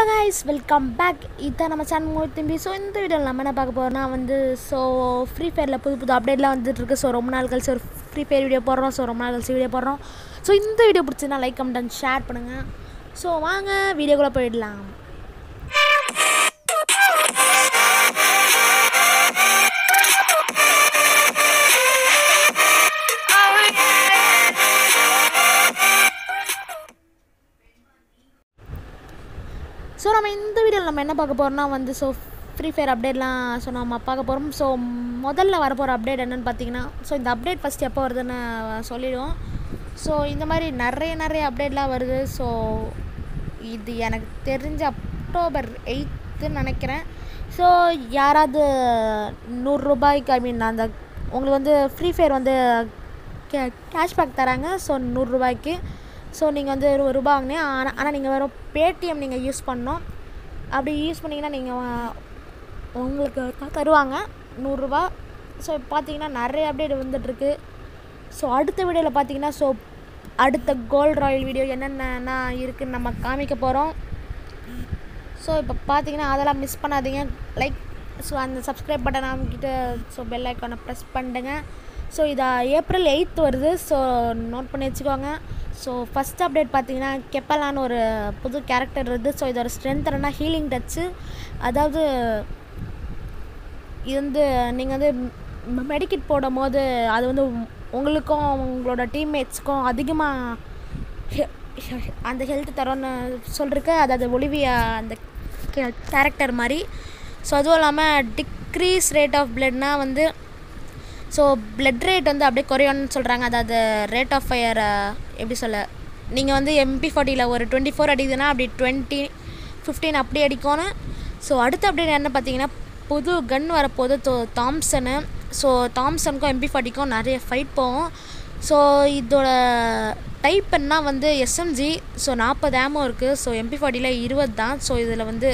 Hello guys welcome back இதான் நம்ம channel movie திரும்பி ஸோ இந்த வீடியோவில் நம்ம என்ன பார்க்க போகிறோம்னா வந்து ஸோ ஃப்ரீ ஃபயரில் புது புது அப்டேட்லாம் வந்துட்டு இருக்கு ஸோ ரொம்ப நாள் கழிச்சு ஒரு ஃப்ரீ ஃபயர் வீடியோ போடுறோம். ஸோ ரொம்ப நாள் கழிச்சு வீடியோ போடுறோம். ஸோ இந்த வீடியோ பிடிச்சின்னா லைக் கமெண்ட் அண்ட் ஷேர் பண்ணுங்கள் ஸோ வாங்க வீடியோக்குள்ளே போயிடலாம். நம்ம என்ன பார்க்க போகிறோம்னா வந்து ஸோ ஃப்ரீ ஃபயர் அப்டேட்லாம் ஸோ நம்ம பார்க்க போகிறோம் ஸோ முதல்ல வரப்போகிற அப்டேட் என்னென்னு பார்த்தீங்கன்னா ஸோ இந்த அப்டேட் ஃபஸ்ட் எப்போ வருதுன்னு சொல்லிவிடுவோம் ஸோ இந்த மாதிரி நிறைய நிறைய அப்டேட்லாம் வருது. ஸோ இது எனக்கு தெரிஞ்ச அக்டோபர் எயித்துன்னு நினைக்கிறேன். ஸோ யாராவது நூறுரூபாய்க்கு ஐ மீன் அந்த உங்களுக்கு வந்து ஃப்ரீ ஃபயர் வந்து கே கேஷ்பேக் தராங்க. ஸோ நூறுரூபாய்க்கு ஸோ நீங்கள் வந்து ரூபா வாங்கினேன் ஆனால் ஆனால் நீங்கள் வெறும் பேடிஎம் நீங்கள் யூஸ் பண்ணோம் அப்படி யூஸ் பண்ணிங்கன்னா நீங்கள் உங்களுக்கு தருவாங்க. நூறுரூவா ஸோ பார்த்தீங்கன்னா நிறைய அப்டேட் வந்துட்டுருக்கு. ஸோ அடுத்த வீடியோவில் பார்த்தீங்கன்னா ஸோ அடுத்த கோல்ட் ராயல் வீடியோ என்னென்னா இருக்குதுன்னு நம்ம காமிக்க போகிறோம் ஸோ இப்போ பார்த்தீங்கன்னா அதெல்லாம் மிஸ் பண்ணாதீங்க. லைக் ஸோ அந்த சப்ஸ்கிரைப் பட்டன் அவங்ககிட்ட ஸோ பெல் ஐக்கானை ப்ரெஸ் பண்ணிடுங்க. ஸோ இதை ஏப்ரல் எயித் வருது. ஸோ நோட் பண்ணி வச்சுக்கோங்க. ஸோ ஃபஸ்ட் அப்டேட் பார்த்தீங்கன்னா கெப்பலான்னு ஒரு புது கேரக்டர் இருக்குது ஸோ இதோட ஸ்ட்ரென்த் என்னன்னா ஹீலிங் டச்சு அதாவது இது வந்து நீங்கள் வந்து மெடிக்கிட் போடும் போது அது வந்து உங்களுக்கும் உங்களோட டீம்மேட்ஸ்க்கும் அதிகமாக அந்த ஹெல்த் தரோன்னு சொல்லிருக்கு அதாவது ஒலிவியா அந்த கேரக்டர் மாதிரி. ஸோ அதுவும் இல்லாமல் டிக்ரீஸ் ரேட் ஆஃப் பிளட்னால் வந்து ஸோ பிளட் ரேட் வந்து அப்படியே குறையணும்னு சொல்கிறாங்க அதாவது ரேட் ஆஃப் ஃபயர் எப்படி சொல்ல? நீங்கள் வந்து எம்பி ஃபார்ட்டியில் ஒரு டுவெண்ட்டி ஃபோர் அடிக்குதுன்னா அப்படி டுவெண்ட்டி ஃபிஃப்டீன் அப்படி அடிக்கணும் ஸோ அடுத்து அப்படி என்ன பார்த்தீங்கன்னா புது கன் வரப்போது தோ தாம்சனு ஸோ தாம்சனுக்கும் எம்பி ஃபார்ட்டிக்கும் நிறைய ஃபைட் போகும். ஸோ இதோட டைப் என்ன வந்து எஸ்எம்ஜி ஸோ நாற்பது ஆமோ இருக்குது ஸோ எம்பி ஃபார்ட்டியில் இருபது தான் ஸோ இதில் வந்து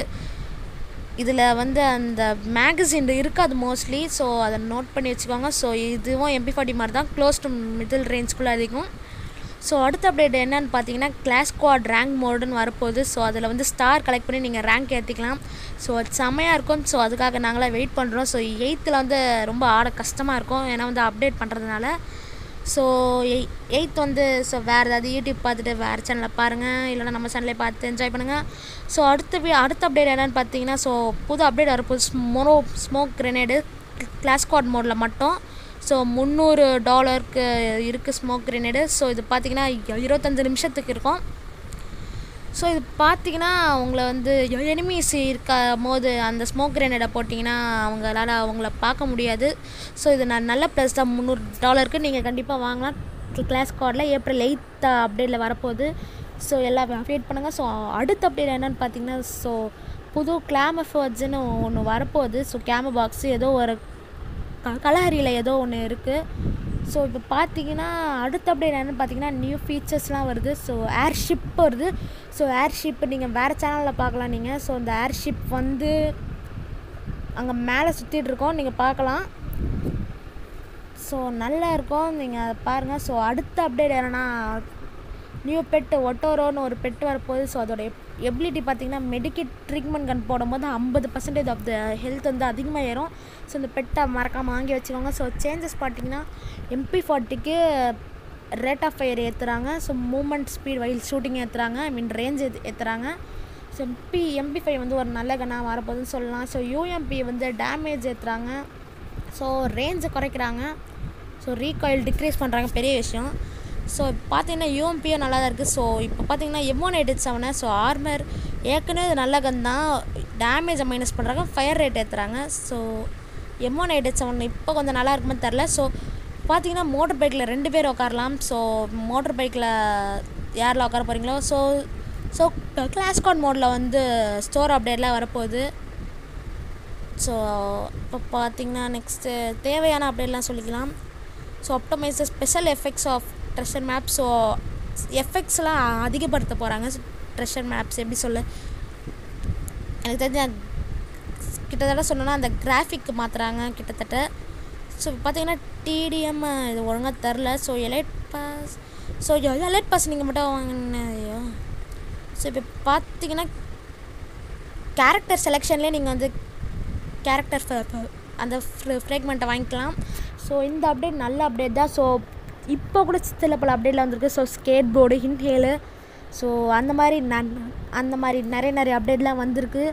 இதில் வந்து அந்த மேகசின் இருக்காது மோஸ்ட்லி ஸோ அதை நோட் பண்ணி வச்சுக்கோங்க. ஸோ இதுவும் எம்பி ஃபார்ட்டி மாதிரி தான் க்ளோஸ் டு மிடில் ரேஞ்ச்குள்ளே அதிகம். ஸோ அடுத்த அப்டேட் என்னன்னு பார்த்தீங்கன்னா கிளாஸ் குவாட் ரேங்க் மோடுன்னு வரப்போகுது. ஸோ அதில் வந்து ஸ்டார் கலெக்ட் பண்ணி நீங்கள் ரேங்க் ஏற்றிக்கலாம் ஸோ அது செம்மையாக இருக்கும். ஸோ அதுக்காக நாங்களாம் வெயிட் பண்ணுறோம் ஸோ எயித்தில் வந்து ரொம்ப ஆட கஷ்டமாக இருக்கும். ஏன்னா வந்து அப்டேட் பண்ணுறதுனால ஸோ எய் எயித் வந்து ஸோ வேறு ஏதாவது யூடியூப் பார்த்துட்டு வேறு சேனலில் பாருங்கள் இல்லைனா நம்ம சேனலே பார்த்து என்ஜாய் பண்ணுங்கள் ஸோ அடுத்த அடுத்த அப்டேட் என்னென்னு பார்த்தீங்கன்னா ஸோ புது அப்டேட் வரப்போது ஸ்மோனோ ஸ்மோக் கிரெனேடு கிளாஸ் மோடில் மட்டும் ஸோ முந்நூறு டாலருக்கு இருக்குது ஸ்மோக் கிரெனேடு ஸோ இது பார்த்தீங்கன்னா இருபத்தஞ்சு நிமிஷத்துக்கு இருக்கும். ஸோ இது பார்த்தீங்கன்னா அவங்கள வந்து எனிமீஸ் இருக்க போது அந்த ஸ்மோக் கிரேனேடை போட்டிங்கன்னா அவங்களால அவங்கள பார்க்க முடியாது. ஸோ இது நான் நல்ல ப்ளஸ் தான். முந்நூறு டாலருக்கு நீங்கள் கண்டிப்பாக வாங்கலாம். கிளாஸ் கார்டில் ஏப்ரல் எயித் அப்டேட்டில் வரப்போகுது. ஸோ எல்லாமே அப்டேட் பண்ணுங்கள் ஸோ அடுத்த அப்டேட் என்னென்னு பார்த்தீங்கன்னா ஸோ புது கிளாம் எஃபர்ட்ஸ்னு ஒன்று வரப்போகுது. ஸோ கேம பாக்ஸு ஏதோ ஒரு கலஹரியில் ஏதோ ஒன்று இருக்குது ஸோ இப்போ பார்த்தீங்கன்னா அடுத்த அப்டேட் என்னென்னு பார்த்தீங்கன்னா நியூ ஃபீச்சர்ஸ்லாம் வருது. ஸோ ஏர்ஷிப் வருது. ஸோ ஏர்ஷிப் நீங்கள் வேறு சேனலில் பார்க்கலாம் நீங்கள் ஸோ அந்த ஏர்ஷிப் வந்து அங்கே மேலே சுற்றிட்டு இருக்கோம். நீங்கள் பார்க்கலாம் ஸோ நல்லா இருக்கும். நீங்கள் அதை பாருங்கள் ஸோ அடுத்த அப்டேட் என்னென்னா நியூ பெட்டு ஒட்டோரோன்னு ஒரு பெட்டு வரப்போகுது. ஸோ அதோட எபிலிட்டி பார்த்திங்கன்னா மெடிக்கேட் ட்ரீட்மெண்ட் கன் போடும்போது ஐம்பது பர்சன்டேஜ் ஆஃப் த ஹெல்த் வந்து அதிகமாக ஏறும் ஸோ இந்த பெட்டை மறக்காமல் வாங்கி வச்சுக்கோங்க. ஸோ சேஞ்சஸ் பார்த்திங்கன்னா எம்பி ஃபார்ட்டிக்கு ரேட் ஆஃப் ஃபயர் ஏற்றுறாங்க so movement speed while shooting ஏற்றுறாங்க ஐ மீன் ரேஞ்ச் ஏற்றுறாங்க ஸோ எம்பி எம்பி ஃபைவ் வந்து ஒரு நல்ல கண்ணாக வரப்போகுதுன்னு சொல்லலாம். ஸோ யூஎம்பி வந்து டேமேஜ் ஏற்றுறாங்க ஸோ ரேஞ்சை குறைக்கிறாங்க. ஸோ ரீகாயில் டிக்ரீஸ் பண்ணுறாங்க பெரிய விஷயம். ஸோ பார்த்தீங்கன்னா யூஎம்பியும் நல்லா தான் இருக்குது ஸோ இப்போ பார்த்தீங்கன்னா எம்ஒன் எயிட் செவனை ஸோ ஆர்மர் ஏற்கனவே நல்ல கன் தான். டேமேஜை மைனஸ் பண்ணுறாங்க ஃபயர் ரேட் ஏற்றுறாங்க so M one eight seven இப்போ கொஞ்சம் நல்லா இருக்குமே தெரில ஸோ பார்த்தீங்கன்னா மோட்டர் பைக்கில் ரெண்டு பேர் உட்காரலாம். ஸோ மோட்டர் பைக்கில் யாரில் உட்கார போகிறீங்களோ ஸோ ஸோ கிளாஸ் கார்ட் மோடில் வந்து ஸ்டோர் அப்டேட்லாம் வரப்போகுது. ஸோ இப்போ பார்த்தீங்கன்னா நெக்ஸ்ட்டு தேவையான அப்டேட்லாம் சொல்லிக்கலாம். So optimise special effects of treasure map so எஃபெக்ட்ஸ்லாம் அதிகப்படுத்த போகிறாங்க ட்ரெஷர் மேப்ஸ் எப்படி சொல்ல? எனக்கு தெரிஞ்ச கிட்டத்தட்ட சொன்னோன்னா அந்த கிராஃபிக் மாற்றுறாங்க கிட்டத்தட்ட. ஸோ பார்த்தீங்கன்னா டிடிஎம் இது ஒழுங்காக தரல so elite pass so elite pass நீங்கள் மட்டும் வாங்கினையோ ஸோ இப்போ பார்த்தீங்கன்னா கேரக்டர் செலெக்ஷன்லேயே நீங்கள் வந்து கேரக்டர் அந்த ஃப்ரேக்மெண்ட்டை வாங்கிக்கலாம். ஸோ இந்த அப்டேட் நல்ல அப்டேட் தான். ஸோ இப்போ கூட சில பல அப்டேட்லாம் வந்திருக்கு. ஸோ ஸ்கேட் போர்டு ஹின்ஹேலு ஸோ அந்த மாதிரி நன் அந்த மாதிரி நிறைய நிறைய அப்டேட்லாம் வந்திருக்கு.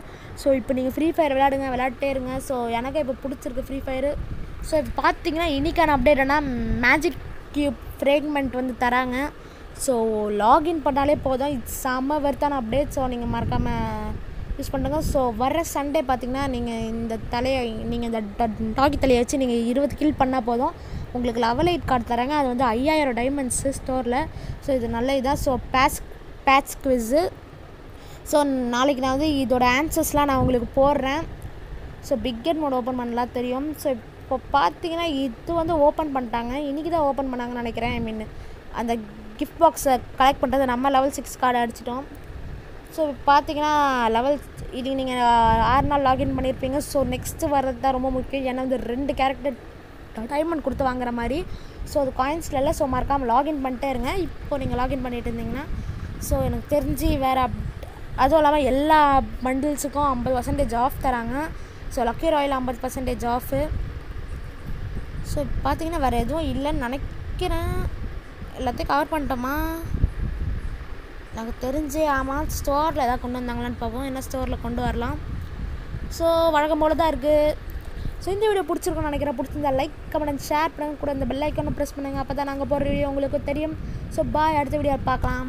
ஸோ இப்போ நீங்கள் ஃப்ரீ ஃபயர் விளையாடுங்க விளையாட்டே இருங்க. ஸோ எனக்கு இப்போ பிடிச்சிருக்கு ஃப்ரீ ஃபயரு ஸோ இப்போ பார்த்தீங்கன்னா இன்றைக்கான அப்டேட் என்ன மேஜிக் கியூப் ஃப்ரேக்மெண்ட் வந்து தராங்க. ஸோ லாகின் பண்ணாலே போதும். இட்ஸ் செம்ம வர்த்தான அப்டேட் ஸோ நீங்கள் மறக்காமல் யூஸ் பண்ணுங்க. ஸோ வர சண்டே பார்த்தீங்கன்னா நீங்கள் இந்த தலையை நீங்கள் இந்த டாக்கி தலையை வச்சு நீங்கள் இருபது கில் பண்ணால் போதும். உங்களுக்கு லெவல் எயிட் கார்டு தராங்க அது வந்து ஐயாயிரம் டைமண்ட்ஸு ஸ்டோரில் ஸோ இது நல்ல இதாக so base patch quiz so நாளைக்கு நான் வந்து இதோட ஆன்சர்ஸ்லாம் நான் உங்களுக்கு போடுறேன். ஸோ பிக்கெட் மோட் ஓப்பன் பண்ணலாம் தெரியும். ஸோ இப்போ பார்த்தீங்கன்னா இது வந்து ஓப்பன் பண்ணிட்டாங்க. இன்றைக்கி தான் ஓப்பன் பண்ணாங்கன்னு நினைக்கிறேன். ஐ மீன் அந்த கிஃப்ட் பாக்ஸை கலெக்ட் பண்ணுறது நம்ம லெவல் சிக்ஸ் கார்டு அடிச்சிட்டோம். ஸோ பார்த்தீங்கன்னா லெவல் இது நீங்கள் ஆறு நாள் லாகின் பண்ணியிருப்பீங்க ஸோ நெக்ஸ்ட்டு வர்றது தான் ரொம்ப முக்கியம். ஏன்னா வந்து ரெண்டு கேரக்டர் டைமண்ட் கொடுத்து வாங்குற மாதிரி. ஸோ அது காயின்ஸில் இல்லை ஸோ மறக்காமல் லாகின் பண்ணிட்டே இருங்க. இப்போ நீங்கள் லாகின் பண்ணிட்டு இருந்தீங்கன்னா ஸோ எனக்கு தெரிஞ்சு வேறு அப் அதுவும் இல்லாமல் எல்லா பண்டில்ஸுக்கும் ஐம்பது பர்சன்டேஜ் ஆஃப் தராங்க. ஸோ லக்கி ராயில் ஐம்பது பர்சன்டேஜ் ஆஃபு ஸோ பார்த்தீங்கன்னா வேறு எதுவும் இல்லைன்னு நினைக்கிறேன். எல்லாத்தையும் கவர் பண்ணிட்டோமா? எனக்கு தெரிஞ்சு ஆமாம் ஸ்டோரில் எதாவது கொண்டு வந்தாங்களான்னு பார்ப்போம். என்ன ஸ்டோரில் கொண்டு வரலாம்? ஸோ வழக்கம் போல தான் இருக்குது ஸோ இந்த வீடியோ பிடிச்சிருக்கும்னு நினைக்கிறேன். பிடிச்சிருந்தா லைக் கமெண்ட் ஷேர் பண்ணுங்கள் கூட இந்த பெல் ஐக்கானும் ப்ரெஸ் பண்ணுங்கள் அப்போ தான் நாங்கள் போகிற வீடியோ உங்களுக்கு தெரியும். ஸோ பாய் அடுத்த வீடியோ பார்க்கலாம்.